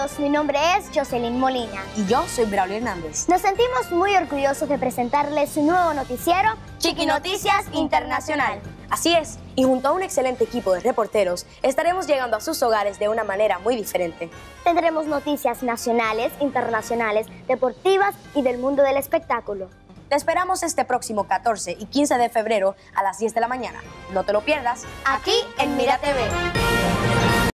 amigos, mi nombre es Jocelyn Molina. Y yo soy Braulio Hernández. Nos sentimos muy orgullosos de presentarles su nuevo noticiero, Chiqui Noticias Internacional. Así es, y junto a un excelente equipo de reporteros, estaremos llegando a sus hogares de una manera muy diferente. Tendremos noticias nacionales, internacionales, deportivas y del mundo del espectáculo. Te esperamos este próximo 14 y 15 de febrero a las 10 de la mañana. No te lo pierdas, aquí en Mira TV.